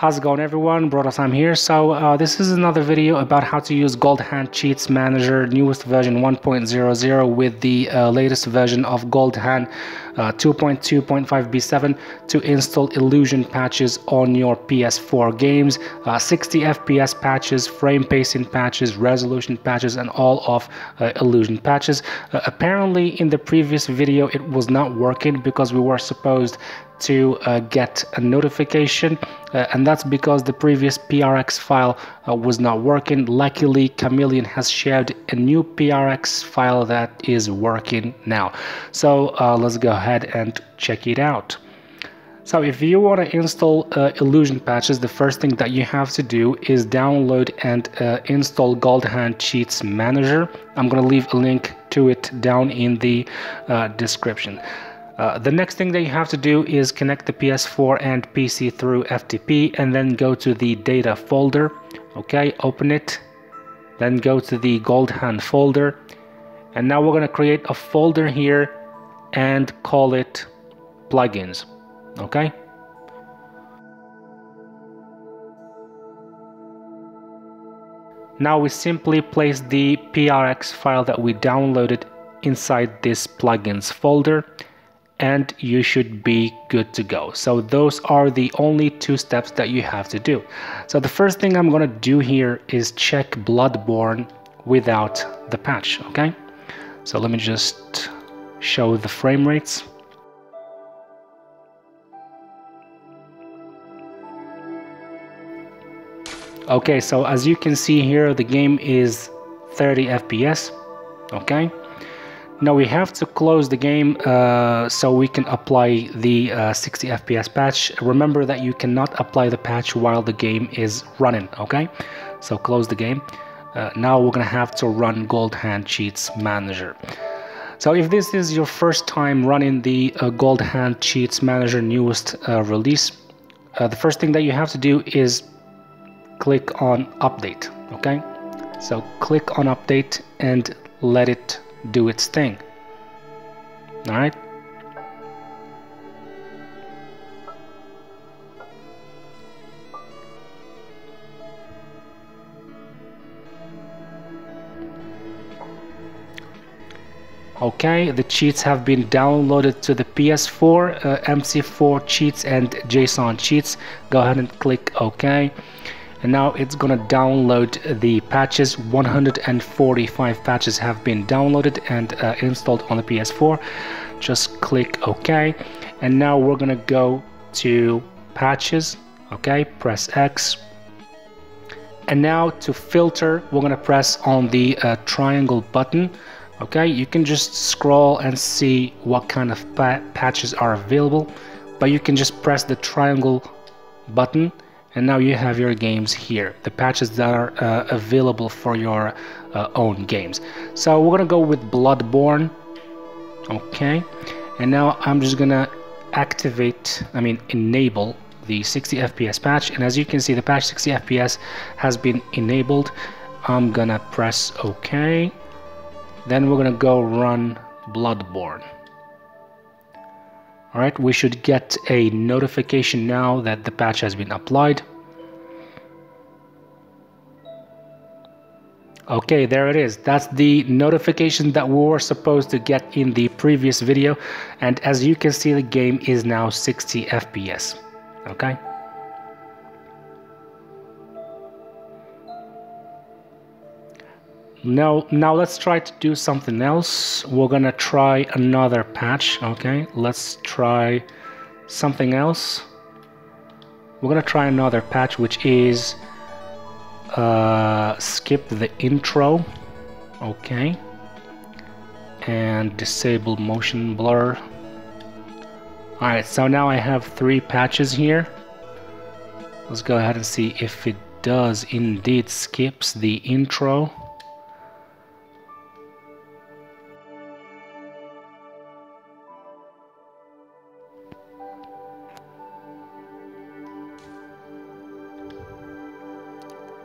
How's it going everyone? Broda here. So uh, this is another video about how to use GoldHEN Cheats Manager newest version 1.00 with the uh, latest version of GoldHEN 2.2.5b7 to install illusion patches on your PS4 games, uh, 60 FPS patches, frame pacing patches, resolution patches and all of uh, illusion patches. Uh, apparently in the previous video it was not working because we were supposed to uh, get a notification uh, and that's because the previous PRX file uh, was not working. Luckily Chameleon has shared a new PRX file that is working now. So uh, let's go ahead and check it out. So if you want to install uh, Illusion patches, the first thing that you have to do is download and uh, install GoldHEN Cheats Manager. I'm going to leave a link to it down in the description. Uh, the next thing that you have to do is connect the PS4 and PC through FTP and then go to the data folder. Okay, open it. Then go to the GoldHEN folder. And now we're going to create a folder here and call it plugins. Okay. Now we simply place the PRX file that we downloaded inside this plugins folder and you should be good to go. So those are the only two steps that you have to do. So the first thing I'm gonna do here is check Bloodborne without the patch, okay? So let me just show the frame rates. Okay, so as you can see here, the game is 30 FPS, okay? Now we have to close the game uh, so we can apply the uh, 60 FPS patch. Remember that you cannot apply the patch while the game is running, okay? So close the game. Uh, now we're gonna have to run GoldHEN Cheats Manager. So if this is your first time running the uh, GoldHEN Cheats Manager newest uh, release, uh, the first thing that you have to do is click on Update, okay? So click on Update and let it do its thing. Alright? Okay, the cheats have been downloaded to the PS4, uh, MC4 cheats and JSON cheats. Go ahead and click OK and now it's gonna download the patches. 145 patches have been downloaded and uh, installed on the PS4 just click OK. And now we're gonna go to patches. Okay press X. And now to filter we're gonna press on the uh, triangle button. Okay you can just scroll and see what kind of pa patches are available. But you can just press the triangle button and now you have your games here the patches that are uh, available for your uh, own games. So we're gonna go with Bloodborne. Okay. And now I'm just gonna activate I mean enable the 60 FPS patch. And as you can see the patch 60 FPS has been enabled. I'm gonna press OK then we're gonna go run Bloodborne Alright, we should get a notification now that the patch has been applied. Okay, there it is. That's the notification that we were supposed to get in the previous video. And as you can see, the game is now 60 FPS. Okay. Now, now let's try to do something else. We're gonna try another patch, okay? Let's try something else. We're gonna try another patch, which is uh, skip the intro, okay? And disable motion blur. Alright, so now I have three patches here. Let's go ahead and see if it does indeed skips the intro.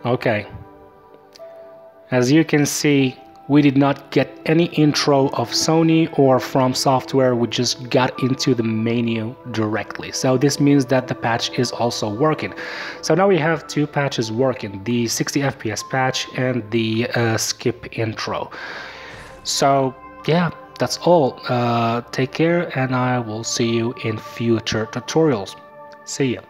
Okay. As you can see, we did not get any intro of Sony or FromSoftware. We just got into the menu directly. So this means that the patch is also working. So now we have two patches working the 60 fps patch and the uh, skip intro. So yeah that's all. Uh, take care and I will see you in future tutorials. See ya